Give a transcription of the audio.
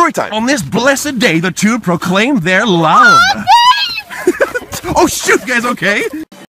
story time. On this blessed day, the two proclaimed their love. Oh, oh, shoot, guys, okay?